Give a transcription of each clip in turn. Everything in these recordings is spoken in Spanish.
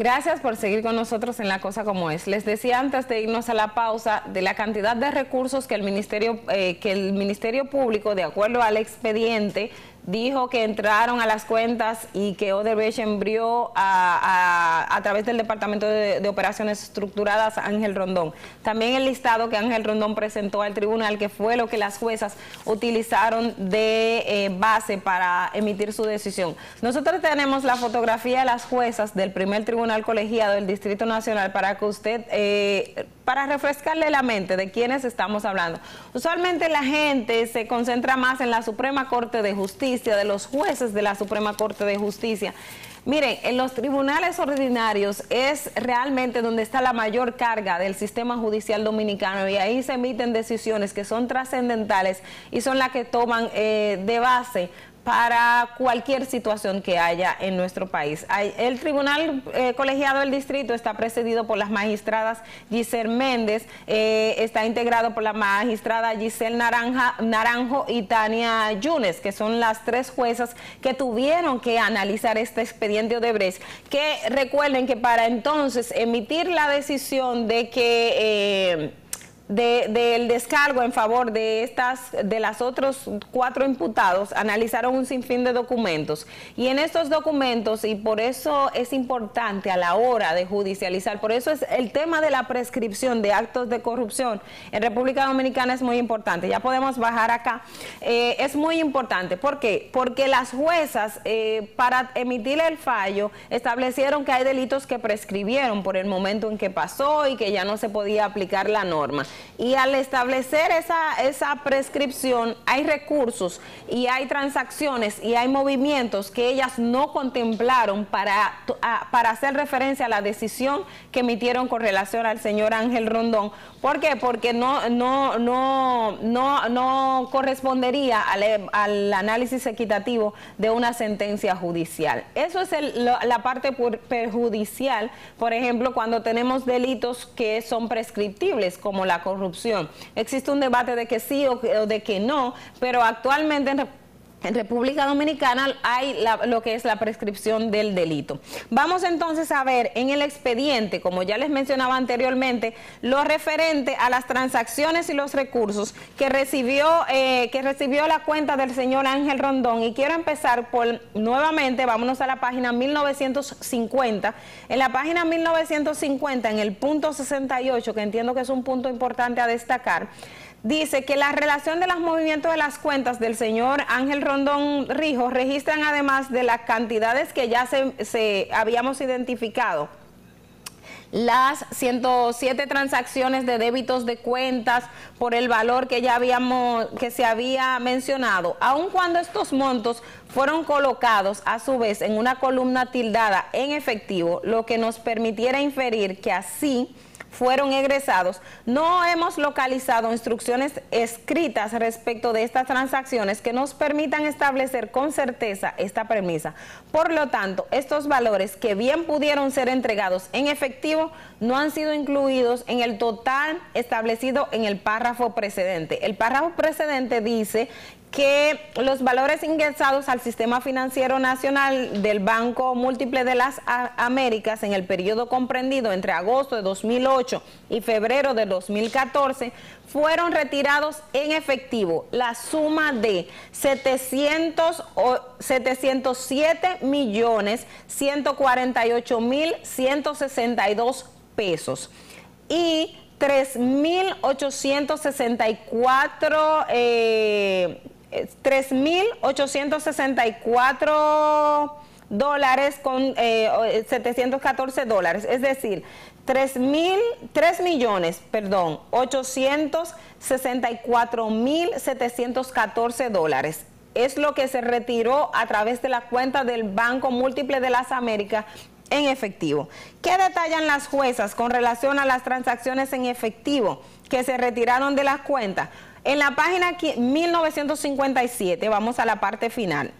Gracias por seguir con nosotros en La Cosa Como Es. Les decía antes de irnos a la pausa de la cantidad de recursos que el Ministerio, eh, que el Ministerio Público, de acuerdo al expediente, dijo que entraron a las cuentas y que Odebrecht envió a, a, través del Departamento de, Operaciones Estructuradas Ángel Rondón. También el listado que Ángel Rondón presentó al tribunal, que fue lo que las juezas utilizaron de eh, base para emitir su decisión. Nosotros tenemos la fotografía de las juezas del primer tribunal colegiado del Distrito Nacional para que usted... Eh, para refrescarle la mente de quiénes estamos hablando. Usualmente la gente se concentra más en la Suprema Corte de Justicia, de los jueces de la Suprema Corte de Justicia. Miren, en los tribunales ordinarios es realmente donde está la mayor carga del sistema judicial dominicano y ahí se emiten decisiones que son trascendentales y son las que toman eh, de base para cualquier situación que haya en nuestro país. El Tribunal eh, Colegiado del Distrito está precedido por las magistradas Giselle Méndez, eh, está integrado por la magistrada Giselle Naranja, Naranjo y Tania Yunes, que son las tres juezas que tuvieron que analizar este expediente Odebrecht, que recuerden que para entonces emitir la decisión de que... Eh, del descargo en favor de estas de las otros cuatro imputados analizaron un sinfín de documentos. Y en estos documentos y por eso es importante a la hora de judicializar por eso es el tema de la prescripción de actos de corrupción en República Dominicana es muy importante. Ya podemos bajar acá. Eh, es muy importante. ¿por qué? porque las juezas eh, para emitir el fallo establecieron que hay delitos que prescribieron por el momento en que pasó y que ya no se podía aplicar la norma y al establecer esa, esa prescripción hay recursos y hay transacciones y hay movimientos que ellas no contemplaron para, para hacer referencia a la decisión que emitieron con relación al señor Ángel Rondón. ¿Por qué? Porque no, no, no, no, no correspondería al, análisis equitativo de una sentencia judicial. Eso es la parte perjudicial, por ejemplo, cuando tenemos delitos que son prescriptibles, como la corrupción. Existe un debate de que sí o, de que no, pero actualmente en en República Dominicana hay lo que es la prescripción del delito. Vamos entonces a ver en el expediente, como ya les mencionaba anteriormente, lo referente a las transacciones y los recursos que recibió, eh, que recibió la cuenta del señor Ángel Rondón. Y quiero empezar por, nuevamente, vámonos a la página 1950. En la página 1950, en el punto 68, que entiendo que es un punto importante a destacar, dice que la relación de los movimientos de las cuentas del señor Ángel Rondón Rijo registran además de las cantidades que ya se, habíamos identificado. Las 107 transacciones de débitos de cuentas por el valor que ya habíamos que se había mencionado, aun cuando estos montos fueron colocados a su vez en una columna tildada en efectivo, lo que nos permitiera inferir que así fueron egresados, no hemos localizado instrucciones escritas respecto de estas transacciones que nos permitan establecer con certeza esta premisa. Por lo tanto, estos valores que bien pudieron ser entregados en efectivo no han sido incluidos en el total establecido en el párrafo precedente. El párrafo precedente dice que los valores ingresados al sistema financiero nacional del Banco Múltiple de las Américas en el periodo comprendido entre agosto de 2008 y febrero de 2014 fueron retirados en efectivo la suma de 700 707 millones 148 mil 162 pesos y 3.864 eh, 3.864 dólares con 714 eh, dólares, es decir, 3 mil, 3 millones, perdón, 864 mil 714 dólares. Es lo que se retiró a través de la cuenta del Banco Múltiple de las Américas en efectivo. ¿Qué detallan las juezas con relación a las transacciones en efectivo que se retiraron de las cuentas? En la página 1957, vamos a la parte final.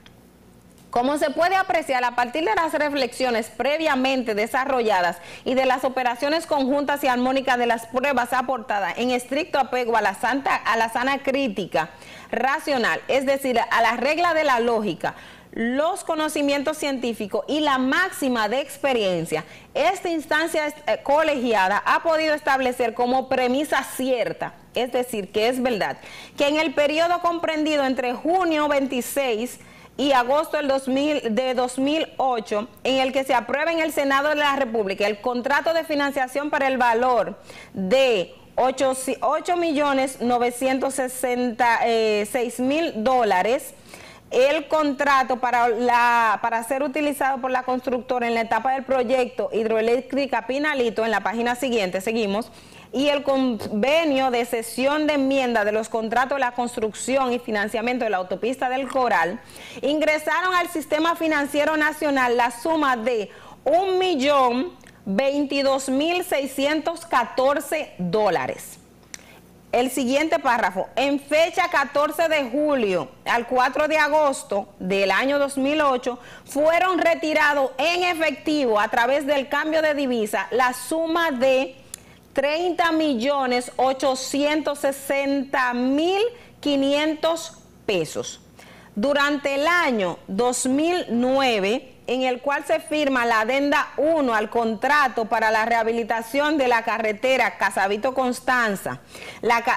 Como se puede apreciar, a partir de las reflexiones previamente desarrolladas y de las operaciones conjuntas y armónicas de las pruebas aportadas en estricto apego a la, santa, a la sana crítica racional, es decir, a la regla de la lógica, los conocimientos científicos y la máxima de experiencia, esta instancia eh, colegiada ha podido establecer como premisa cierta, es decir, que es verdad, que en el periodo comprendido entre junio 26 y agosto del 2000, de 2008, en el que se aprueba en el Senado de la República el contrato de financiación para el valor de 8, millones 966 mil dólares, el contrato para, la, para ser utilizado por la constructora en la etapa del proyecto hidroeléctrica Pinalito, en la página siguiente, seguimos, y el convenio de cesión de enmienda de los contratos de la construcción y financiamiento de la autopista del Coral, ingresaron al sistema financiero nacional la suma de un millón catorce dólares. El siguiente párrafo, en fecha 14 de julio al 4 de agosto del año 2008, fueron retirados en efectivo a través del cambio de divisa la suma de 30 millones 860 mil 500 pesos. Durante el año 2009, en el cual se firma la adenda 1 al contrato para la rehabilitación de la carretera Casabito Constanza,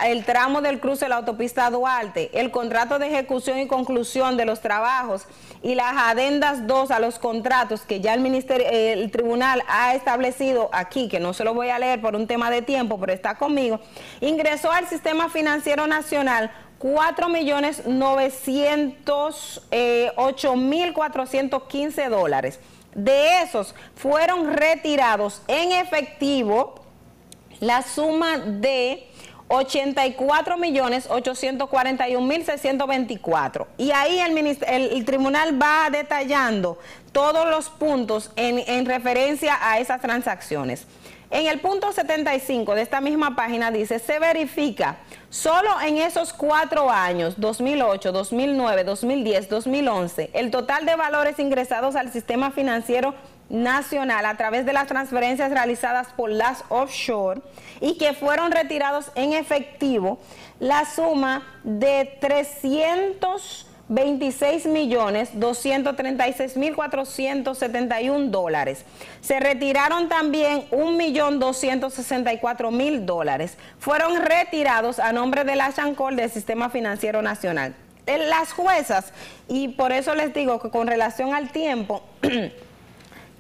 el tramo del cruce de la autopista Duarte, el contrato de ejecución y conclusión de los trabajos y las adendas 2 a los contratos que ya el ministerio, el tribunal ha establecido aquí, que no se lo voy a leer por un tema de tiempo, pero está conmigo, ingresó al sistema financiero nacional 4 millones 908 mil 415 dólares. De esos fueron retirados en efectivo la suma de 84 millones 841 mil 624. Y ahí el, el, tribunal va detallando todos los puntos en, en referencia a esas transacciones. En el punto 75 de esta misma página dice, se verifica solo en esos cuatro años, 2008, 2009, 2010, 2011, el total de valores ingresados al sistema financiero nacional a través de las transferencias realizadas por las offshore y que fueron retirados en efectivo la suma de 300 26 millones 236 mil 471 dólares. Se retiraron también 1 millón 264 mil dólares. Fueron retirados a nombre de la Chancol del Sistema Financiero Nacional. Las juezas, y por eso les digo que con relación al tiempo,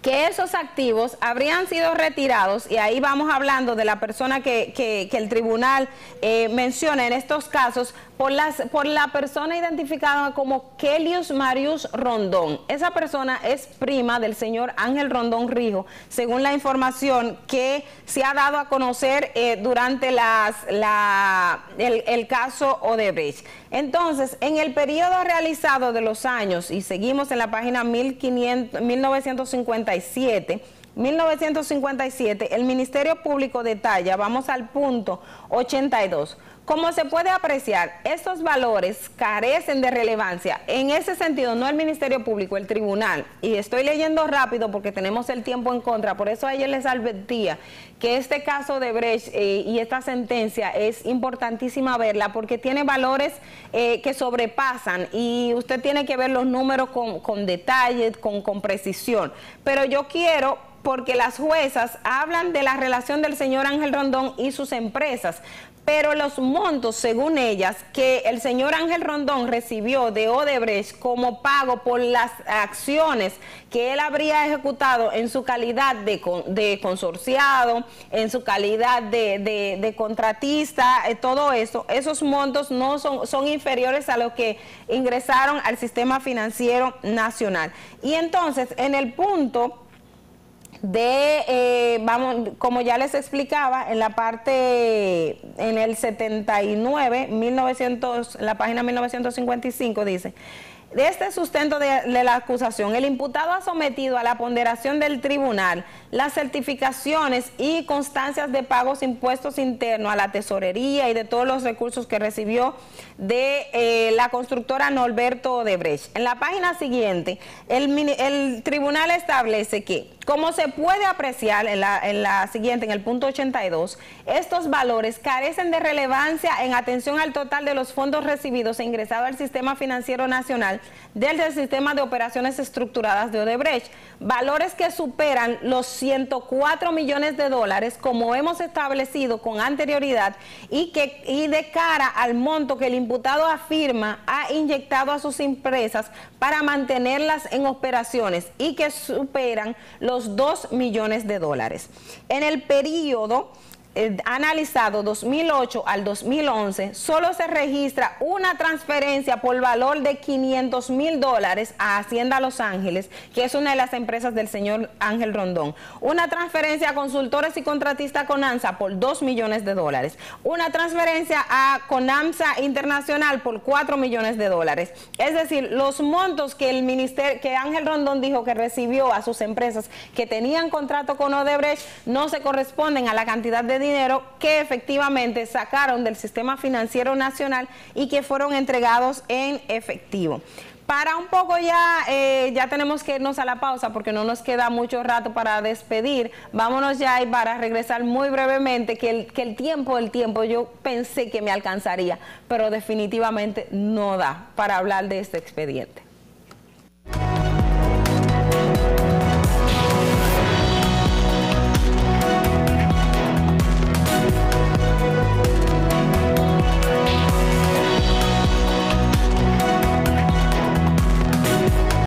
que esos activos habrían sido retirados, y ahí vamos hablando de la persona que, el tribunal eh, menciona en estos casos, por, las, por la persona identificada como Kelius Marius Rondón. Esa persona es prima del señor Ángel Rondón Rijo, según la información que se ha dado a conocer eh, durante las, la, el caso Odebrecht. Entonces, en el periodo realizado de los años, y seguimos en la página 1500, 1957, 1957, el Ministerio Público detalla, vamos al punto 82, como se puede apreciar, estos valores carecen de relevancia. En ese sentido, no el Ministerio Público, el tribunal. Y estoy leyendo rápido porque tenemos el tiempo en contra. Por eso ayer les advertía que este caso de Brecht eh, y esta sentencia es importantísima verla porque tiene valores eh, que sobrepasan y usted tiene que ver los números con, con detalle, con, con precisión. Pero yo quiero porque las juezas hablan de la relación del señor Ángel Rondón y sus empresas, pero los montos, según ellas, que el señor Ángel Rondón recibió de Odebrecht como pago por las acciones que él habría ejecutado en su calidad de, consorciado, en su calidad de, contratista, eh, todo eso, esos montos no son, son inferiores a lo que ingresaron al sistema financiero nacional. Y entonces, en el punto de, eh, vamos, como ya les explicaba, en la parte, en el 79, 1900, en la página 1955 dice, de este sustento de, la acusación, el imputado ha sometido a la ponderación del tribunal las certificaciones y constancias de pagos impuestos internos a la tesorería y de todos los recursos que recibió de eh, la constructora Norberto Odebrecht. En la página siguiente, el, tribunal establece que como se puede apreciar en la, en la, siguiente, en el punto 82, estos valores carecen de relevancia en atención al total de los fondos recibidos e ingresados al sistema financiero nacional del sistema de operaciones estructuradas de Odebrecht, valores que superan los 104 millones de dólares como hemos establecido con anterioridad y que y de cara al monto que el imputado afirma ha inyectado a sus empresas para mantenerlas en operaciones y que superan los 2 millones de dólares. En el periodo eh, analizado 2008 al 2011, solo se registra una transferencia por valor de 500 mil dólares a Hacienda Los Ángeles, que es una de las empresas del señor Ángel Rondón. Una transferencia a consultores y contratistas Conamsa por 2 millones de dólares. Una transferencia a Conamsa Internacional por 4 millones de dólares. Es decir, los montos que el ministerio, que Ángel Rondón dijo que recibió a sus empresas que tenían contrato con Odebrecht no se corresponden a la cantidad de dinero que efectivamente sacaron del sistema financiero nacional y que fueron entregados en efectivo. Para un poco ya, eh, ya tenemos que irnos a la pausa porque no nos queda mucho rato para despedir. Vámonos ya y para regresar muy brevemente, que el, que el tiempo, el tiempo, yo pensé que me alcanzaría, pero definitivamente no da para hablar de este expediente.